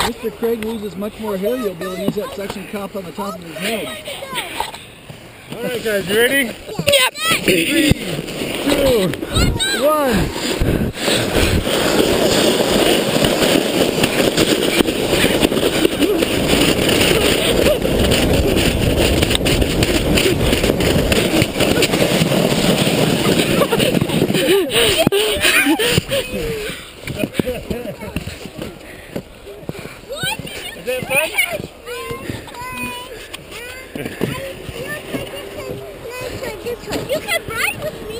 Mr. Craig loses much more hair, you'll be able to use that suction cup on the top of his head. All right, guys, you ready? Yep. Three, two, one. You can ride with me.